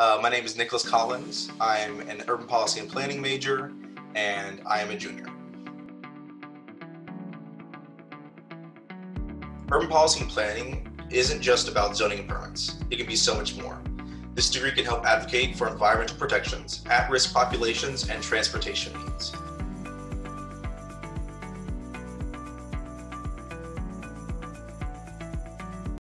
Uh, my name is Nicholas Collins. I'm an urban policy and planning major, and I am a junior. Urban policy and planning isn't just about zoning and permits. It can be so much more. This degree can help advocate for environmental protections, at-risk populations, and transportation needs.